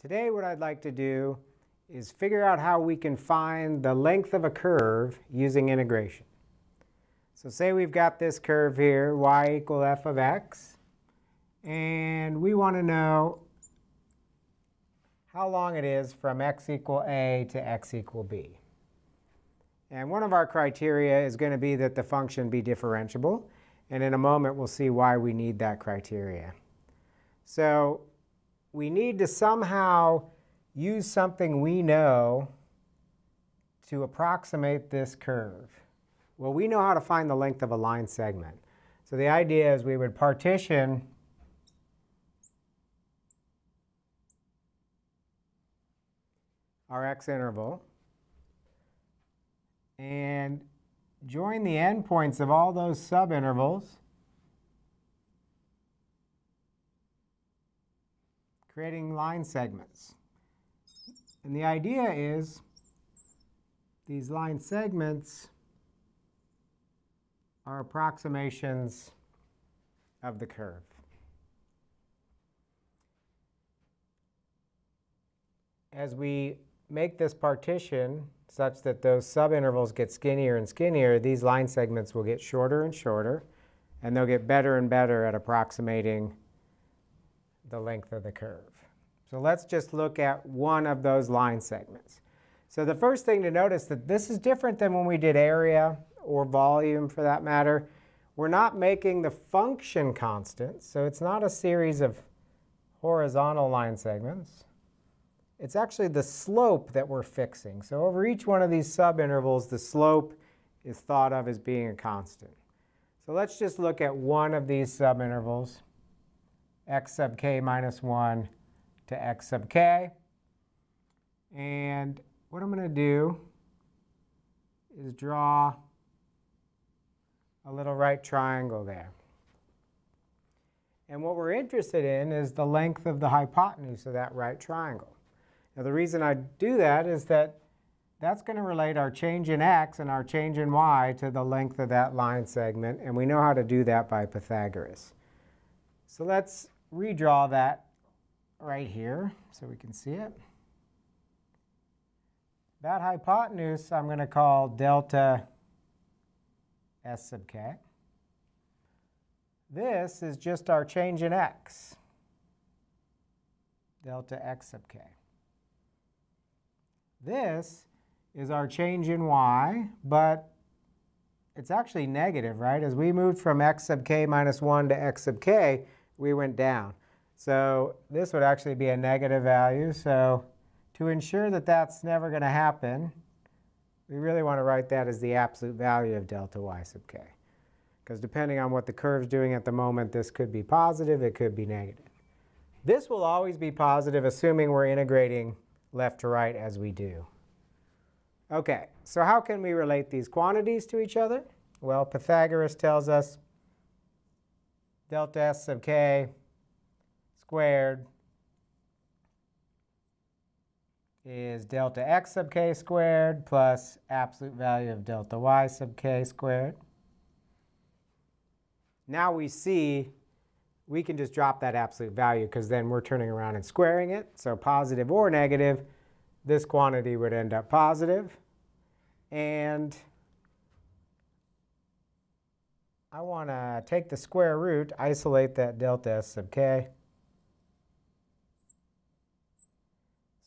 Today what I'd like to do is figure out how we can find the length of a curve using integration. So say we've got this curve here, y equal f of x, and we want to know how long it is from x equal a to x equal b. And one of our criteria is going to be that the function be differentiable. And in a moment, we'll see why we need that criteria. So we need to somehow use something we know to approximate this curve. Well, we know how to find the length of a line segment. So the idea is we would partition our x interval and join the endpoints of all those subintervals creating line segments. And the idea is these line segments are approximations of the curve. As we make this partition such that those subintervals get skinnier and skinnier, these line segments will get shorter and shorter, and they'll get better and better at approximating the length of the curve. So let's just look at one of those line segments. So the first thing to notice that this is different than when we did area or volume for that matter. We're not making the function constant, so it's not a series of horizontal line segments. It's actually the slope that we're fixing. So over each one of these subintervals, the slope is thought of as being a constant. So let's just look at one of these subintervals x sub k minus 1 to x sub k. And what I'm going to do is draw a little right triangle there. And what we're interested in is the length of the hypotenuse of that right triangle. Now the reason I do that is that that's going to relate our change in x and our change in y to the length of that line segment, and we know how to do that by Pythagoras. So let's redraw that right here so we can see it. That hypotenuse I'm going to call delta s sub k. This is just our change in x, delta x sub k. This is our change in y, but it's actually negative, right? As we moved from x sub k minus 1 to x sub k, we went down. So this would actually be a negative value. So to ensure that that's never going to happen, we really want to write that as the absolute value of delta y sub k. Because depending on what the curve's doing at the moment, this could be positive, it could be negative. This will always be positive, assuming we're integrating left to right as we do. Okay, so how can we relate these quantities to each other? Well, Pythagoras tells us delta s sub k squared is delta x sub k squared plus absolute value of delta y sub k squared. Now we see we can just drop that absolute value because then we're turning around and squaring it. So positive or negative, this quantity would end up positive. And I want to take the square root, isolate that delta s sub k.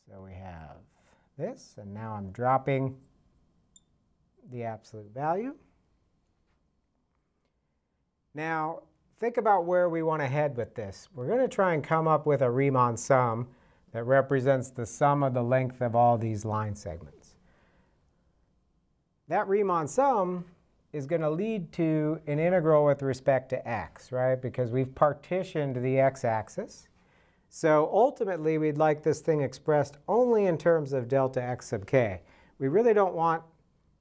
So we have this, and now I'm dropping the absolute value. Now, think about where we want to head with this. We're going to try and come up with a Riemann sum that represents the sum of the length of all these line segments. That Riemann sum is going to lead to an integral with respect to x, right? Because we've partitioned the x-axis. So ultimately, we'd like this thing expressed only in terms of delta x sub k. We really don't want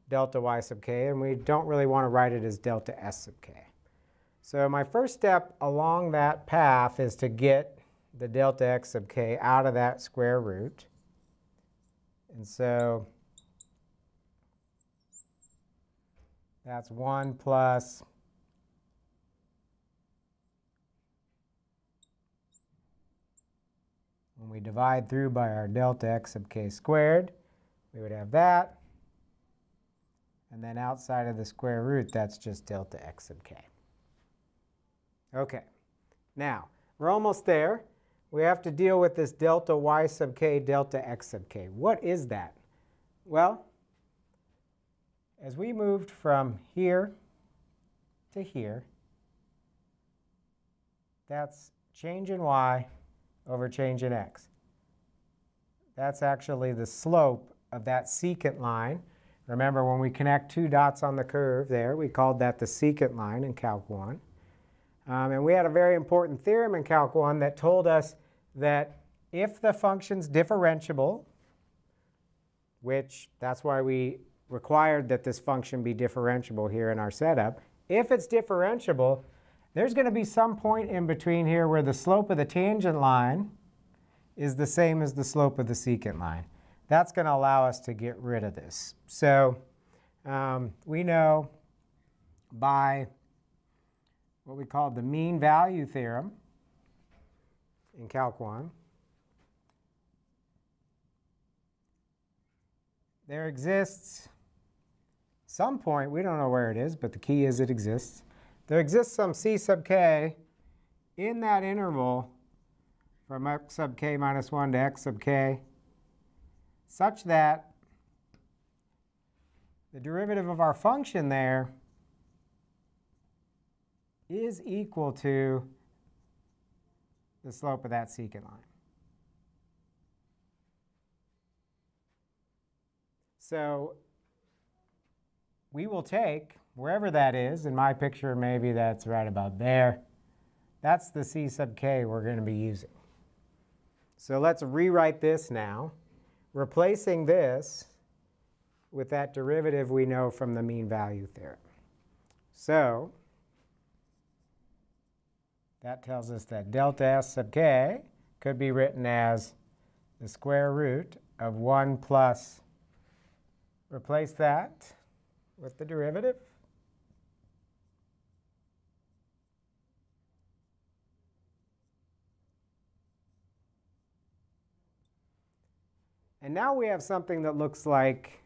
delta y sub k, and we don't really want to write it as delta s sub k. So my first step along that path is to get the delta x sub k out of that square root. And so that's 1 plus when we divide through by our delta x sub k squared, we would have that. And then outside of the square root, that's just delta x sub k. Okay, now we're almost there. We have to deal with this delta y sub k, delta x sub k. What is that? Well, as we moved from here to here, that's change in y over change in x. That's actually the slope of that secant line. Remember when we connect two dots on the curve there, we called that the secant line in Calc 1. Um, and we had a very important theorem in Calc 1 that told us that if the function's differentiable, which that's why we required that this function be differentiable here in our setup, if it's differentiable, there's going to be some point in between here where the slope of the tangent line is the same as the slope of the secant line. That's going to allow us to get rid of this. So um, we know by what we call the mean value theorem in Calc 1, there exists some point, we don't know where it is, but the key is it exists. There exists some c sub k in that interval from x sub k minus 1 to x sub k such that the derivative of our function there is equal to the slope of that secant line. So we will take wherever that is, in my picture maybe that's right about there, that's the c sub k we're going to be using. So let's rewrite this now, replacing this with that derivative we know from the mean value theorem. So that tells us that delta S sub k could be written as the square root of 1 plus, replace that with the derivative. And now we have something that looks like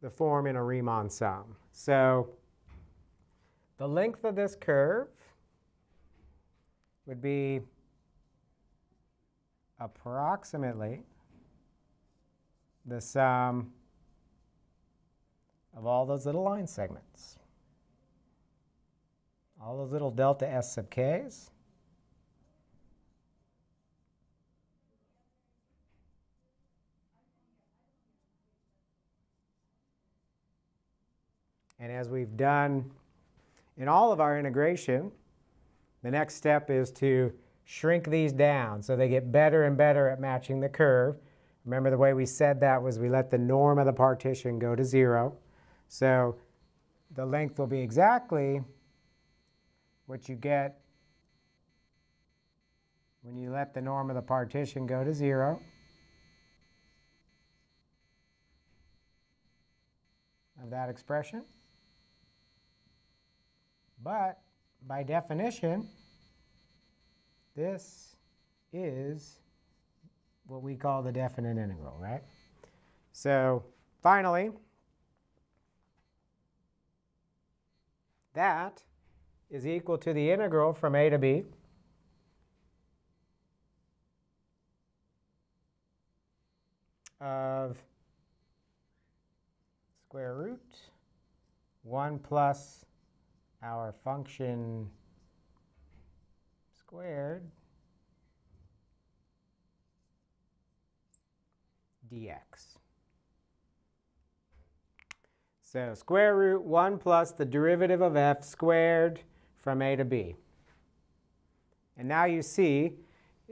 the form in a Riemann sum. So the length of this curve would be approximately the sum of all those little line segments. All those little delta S sub k's. And as we've done in all of our integration, the next step is to shrink these down so they get better and better at matching the curve. Remember the way we said that was we let the norm of the partition go to zero. So the length will be exactly what you get when you let the norm of the partition go to zero. of that expression. But by definition, this is what we call the definite integral, right? So finally, that is equal to the integral from a to b of square root 1 plus our function squared dx. So square root 1 plus the derivative of f squared from a to b. And now you see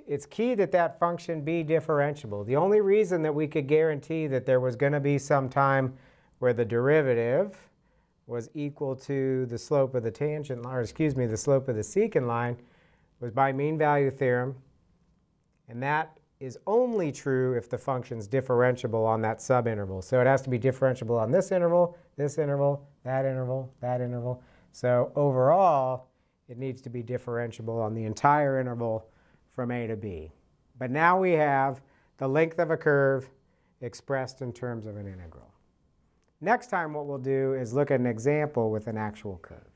it's key that that function be differentiable. The only reason that we could guarantee that there was going to be some time where the derivative was equal to the slope of the tangent, or excuse me, the slope of the secant line was by mean value theorem. And that is only true if the function's differentiable on that subinterval. So it has to be differentiable on this interval, this interval, that interval, that interval. So overall, it needs to be differentiable on the entire interval from A to B. But now we have the length of a curve expressed in terms of an integral. Next time what we'll do is look at an example with an actual curve.